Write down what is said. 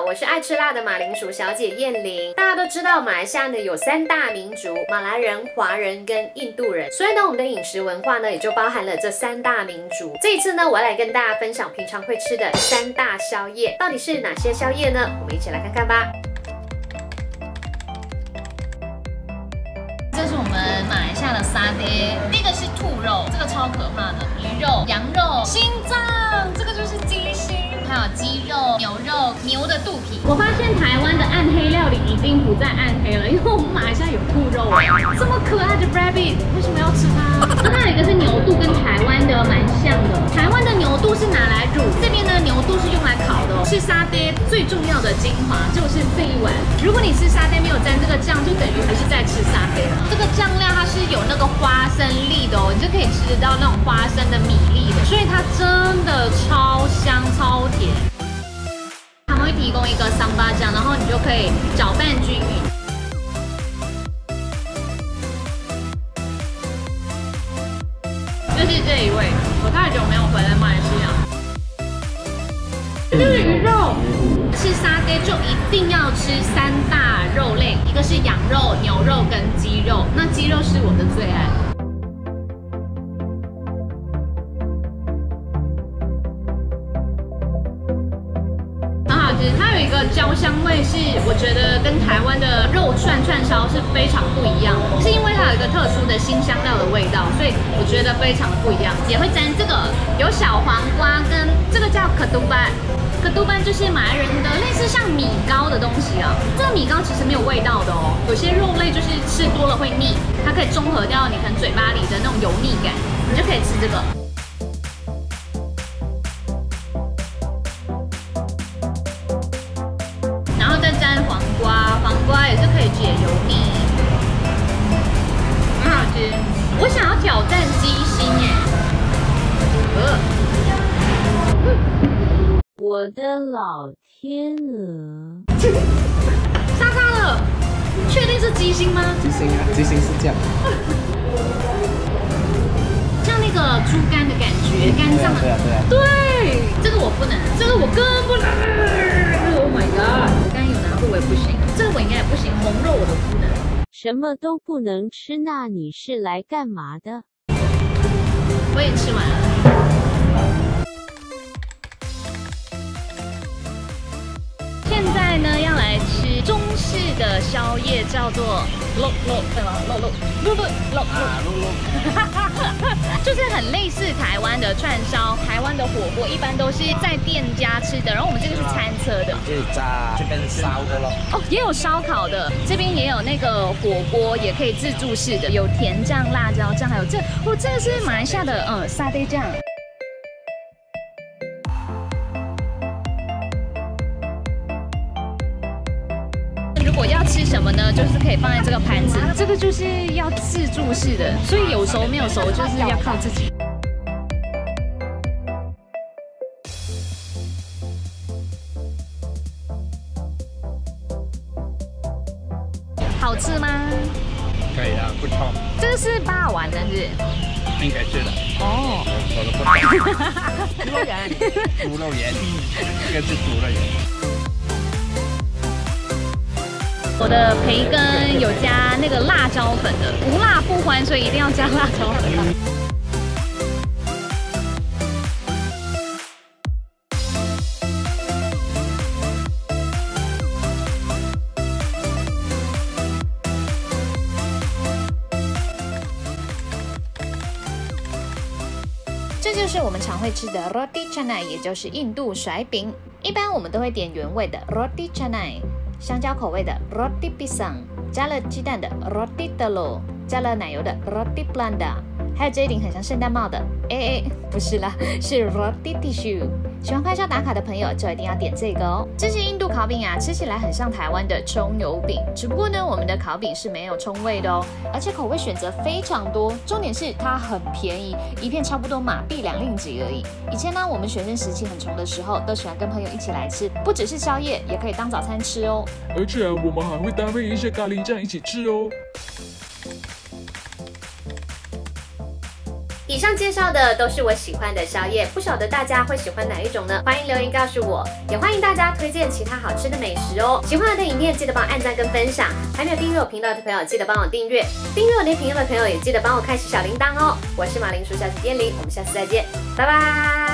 我是爱吃辣的马铃薯小姐燕玲。大家都知道，马来西亚呢有三大民族：马来人、华人跟印度人。所以呢，我们的饮食文化呢也就包含了这三大民族。这一次呢，我要来跟大家分享平常会吃的三大宵夜，到底是哪些宵夜呢？我们一起来看看吧。这是我们马来西亚的沙爹，第一个是兔肉，这个超可怕的，鱼肉、羊肉、心脏，这个就是鸡心，还有鸡肉、牛肉、牛的肚皮。我发现台湾的暗黑料理已经不再暗黑了，因为我们马来西亚有兔肉，这么可爱的 rabbit，为什么要吃它？那还有一个是牛肚，跟台湾的蛮像的。台湾的牛肚是拿来煮，这边呢牛肚是用来烤的。吃沙爹最重要的精华就是这一碗。如果你吃沙爹没有沾这个酱，就等于不是在吃沙爹了。这个酱料它是有那个花生粒的哦，你就可以吃得到那种花生的米粒的，所以它真的超香超甜。供一个桑巴酱，然后你就可以搅拌均匀。就是这一位，我太久没有回来马来西亚。这就是鱼肉，吃沙爹就一定要吃三大肉类，一个是羊肉、牛肉跟鸡肉，那鸡肉是一个焦香味，是我觉得跟台湾的肉串串烧是非常不一样，是因为它有一个特殊的新香料的味道，所以我觉得非常不一样。也会沾这个有小黄瓜跟这个叫可杜班，可杜班就是马来人的类似像米糕的东西啊。这个米糕其实没有味道的哦，有些肉类就是吃多了会腻，它可以中和掉你可能嘴巴里的那种油腻感，你就可以吃这个。也是可以解油腻，很好吃。我想要挑战鸡心耶，呃，我的老天鹅！杀它了，确定是鸡心吗？鸡心啊，鸡心是这样，像那个猪肝的感觉，肝脏对啊对啊对，这个我不能，这个我更不能。什么都不能吃，那你是来干嘛的？我也吃完了。宵夜，叫做露露对吗？肉肉肉肉肉肉，就是很类似台湾的串烧、台湾的火锅，一般都是在店家吃的。然后我们这个是餐车的，就是炸这边烧的咯。哦，也有烧烤的，这边也有那个火锅，也可以自助式的，有甜酱、辣椒酱，还有这，哦，这个是马来西亚的，嗯，沙爹酱。如果要吃什么呢？就是可以放在这个盘子，这个就是要自助式的，所以有熟没有熟，就是要靠自己。好吃吗？可以啊，不错，这个是霸王的是？应该是的。哦，我都不知道。猪肉圆，猪肉圆，这个是猪肉圆。我的培根有加那个辣椒粉的，无辣不欢，所以一定要加辣椒粉。这就是我们常会吃的 roti canai，也就是印度甩饼。一般我们都会点原味的 roti canai，香蕉口味的 roti pisang，加了鸡蛋的 roti telur，加了奶油的 roti blanda，还有这一顶很像圣诞帽的，哎哎，不是啦，是 roti tissue。喜欢拍照打卡的朋友就一定要点这个哦。这些印度烤饼啊，吃起来很像台湾的葱油饼，只不过呢，我们的烤饼是没有葱味的哦，而且口味选择非常多，重点是它很便宜，一片差不多马币两令吉而已。以前呢，我们学生时期很穷的时候，都喜欢跟朋友一起来吃，不只是宵夜，也可以当早餐吃哦。而且我们还会搭配一些咖喱酱一起吃哦。以上介绍的都是我喜欢的宵夜，不晓得大家会喜欢哪一种呢？欢迎留言告诉我，也欢迎大家推荐其他好吃的美食哦。喜欢我的影片，记得帮我按赞跟分享。还没有订阅我频道的朋友，记得帮我订阅。订阅我的频道的朋友，也记得帮我开启小铃铛哦。我是马铃薯小姐燕玲，我们下次再见，拜拜。